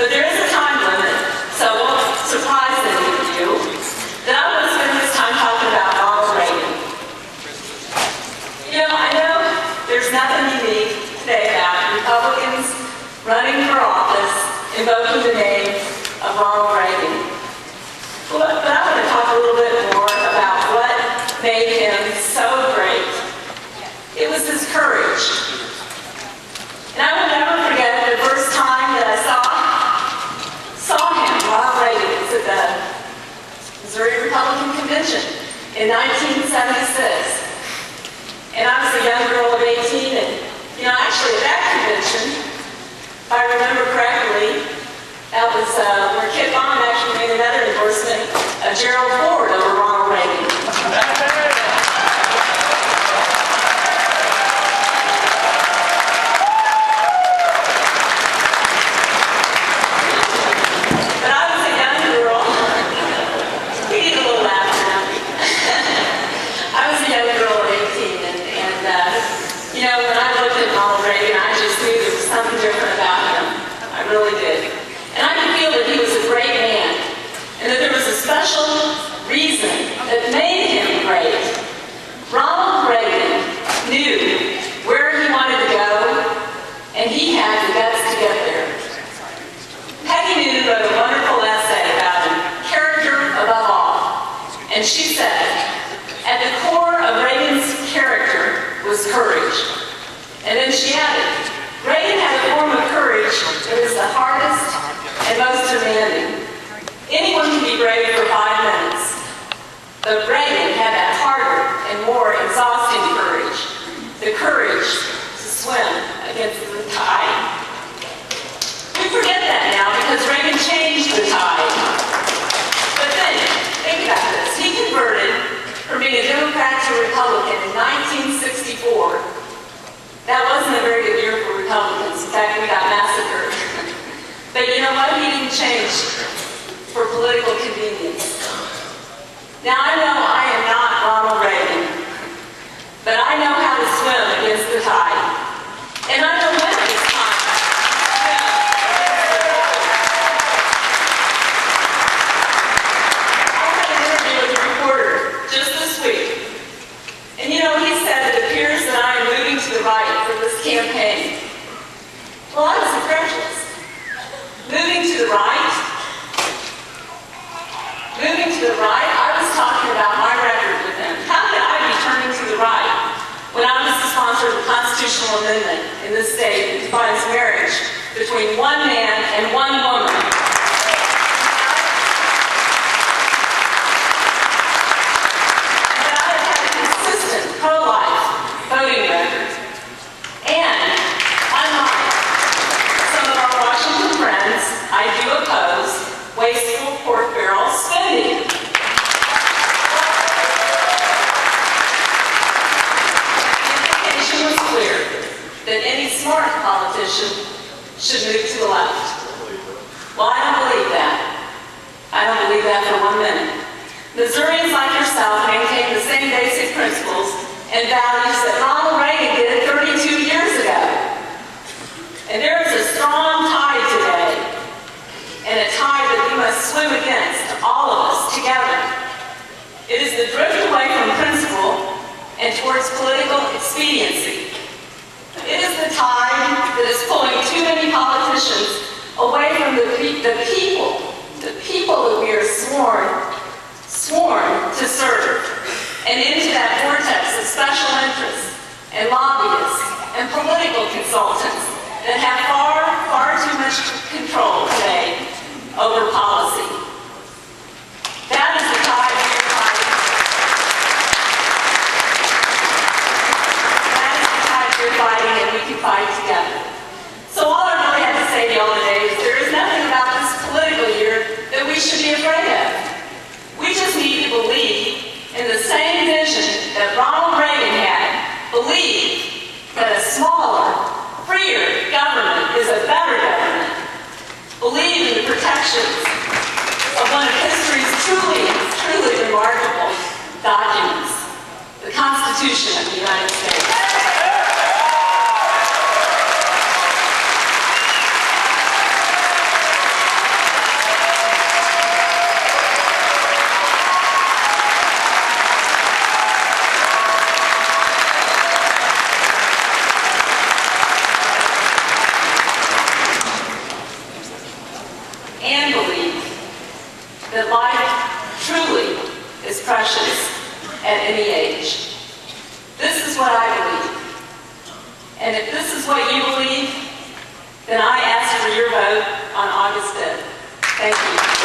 But there is a time limit, so it won't surprise any of you that I want to spend this time talking about Ronald Reagan. You know, I know there's nothing unique today about Republicans running for office invoking the name of Ronald Reagan. But, but I want to talk a little bit more about what made him so great. It was his courage. And I want Missouri Republican Convention in 1976. And I was a young girl of 18, and, you know, actually at that convention, if I remember correctly, that was uh, where Kit Bond actually made another endorsement of Gerald Ford over Ronald Reagan. But I was a young girl. We need a little laughter now. I was a young girl at 18, and, and uh, you know, when I looked at Ronald Reagan, I just knew there was something different about him. I really did. And I could feel that he was a great man, and that there was a special reason that made him great. Ronald Reagan knew where he wanted to go, and he had the guts to get there. Peggy Noonan wrote a wonderful essay about him, character above all. And she said, at the core of Reagan's character was courage. And then she added, Reagan had a form of courage that is the hardest and most demanding. Anyone can be brave for five minutes, but Reagan had that harder and more exhausting courage, the courage to swim against the tide. We forget that now because Reagan changed the tide. But then, think about this. He converted from being a Democrat to Republican in 1964. That wasn't a very good year for Republicans. In fact, we got massacred. But you know what? He didn't change for political convenience. Now, I know I am not Ronald Reagan, but I know how to swim against the tide. And I know when it's time. I had an interview with a reporter just this week. And you know, he said, it appears that I am moving to the right for this campaign. Well, I was incredulous. Moving to the right? Moving to the right? I was talking about my record with him. How could I be turning to the right when I was the sponsor of the constitutional amendment in this state that defines marriage between one man and one woman? a consistent pro-life voting record. And, unlike some of our Washington friends, I do oppose wasteful pork barrel spending. The implication was clear that any smart should move to the left. Well, I don't believe that. I don't believe that for one minute. Missourians like yourself maintain the same basic principles and values that Ronald Reagan did 32 years ago. And there is a strong tide today, and a tide that we must swim against, all of us together. It is the drift away from principle and towards political expediency. It is the tide that is pulling too many politicians away from the, pe- the people, the people that we are sworn, sworn to serve, and into that vortex of special interests and lobbyists and political consultants that have far, too much control today over policy. That is the tide we are fighting. That is the tide we're fight together. So all I really have to say to y'all today is there is nothing about this political year that we should be afraid of. We just need to believe in the same vision that Ronald Reagan had. Believe that a smaller, freer government is a better government. Believe in the protections of one of history's truly, truly remarkable documents, the Constitution of the United States. and believe any age. This is what I believe. And if this is what you believe, then I ask for your vote on August 5th. Thank you.